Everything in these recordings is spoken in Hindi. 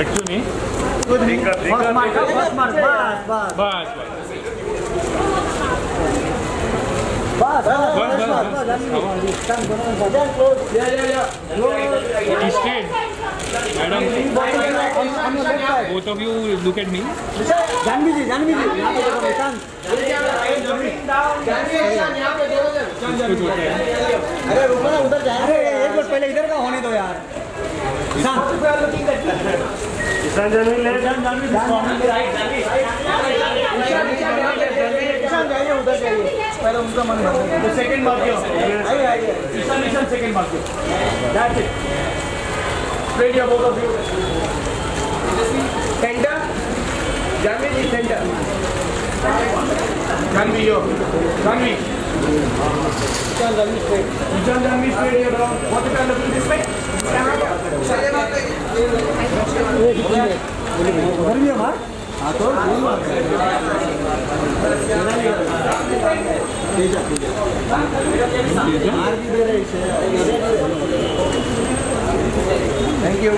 एक्चुअली बस बस बस madam both of you look at me. Janvi ji Janvi ji यहाँ पे देखो निशान कुछ होता है अरे रुको ना उधर जाए अरे एक मिनट पहले इधर का होने दो यार निशान जानवी ले। निशान जानवी निशान जाइए उधर जाइए पहले उनका मन भर सेकंड मार्क आइए आइए Nishan Nishan second mark that's it straight your both of you center Janvi ji center Janvi यो जानवी उधर भी हमार हाँ तो थैंक यू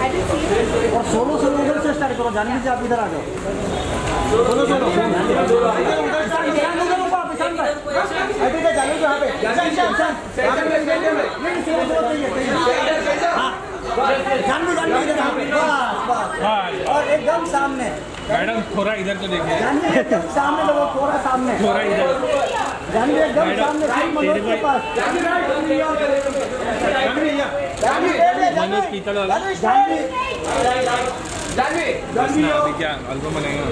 और सोलो सोलो उधर से स्टार्ट करो जानवी जी आप इधर आ जाओ। सोलो सोलो अभी तो जानवी यहाँ पे हाँ यहाँ बस बस और एकदम सामने मैडम थोड़ा इधर तो देखिए एकदम सामने लोगो थोड़ा सामने थोड़ा इधर जानवी एकदम सामने सिर्फ़ मनोज के पास जानवी जानवी मनोज पीतल वाला जानवी जानवी बस ना अभी क्या एल्बम बनाएँगे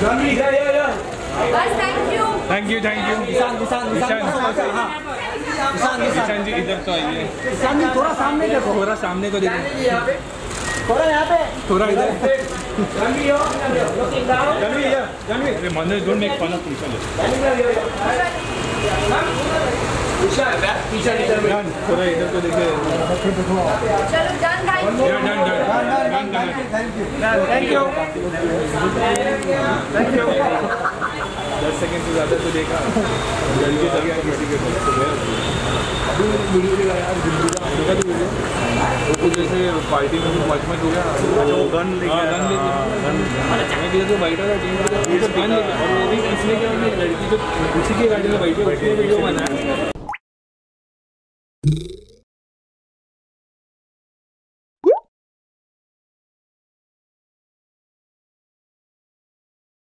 जानवी बस thank you thank you thank you Nishan Nishan Nishan निशान। हाँ. निशान जी इधर तो आइए। निशान जी थोड़ा सामने देखो। थोड़ा सामने को पे। थोड़ा यहाँ पे। थोड़ा इधर। हो Manoj don't make fun of पीछा थोड़ा इधर को देखिए चलो डन भाई done done done done thank you thank you दस सेकेंड से ज़्यादा तो देखा। जल्दी जल्दी कमेटी के तो गया अभी वीडियो देखा यार देखा तो वीडियो वो कुछ जैसे पार्टी में भी मच मैच हो गया। वो गन लेके गन लेके गन मैं तो बैठा था टीम लेके और वो भी इसलिए क्या लड़की जो उसी की गाड़ी में बैठी है उसने वीडियो बनाया।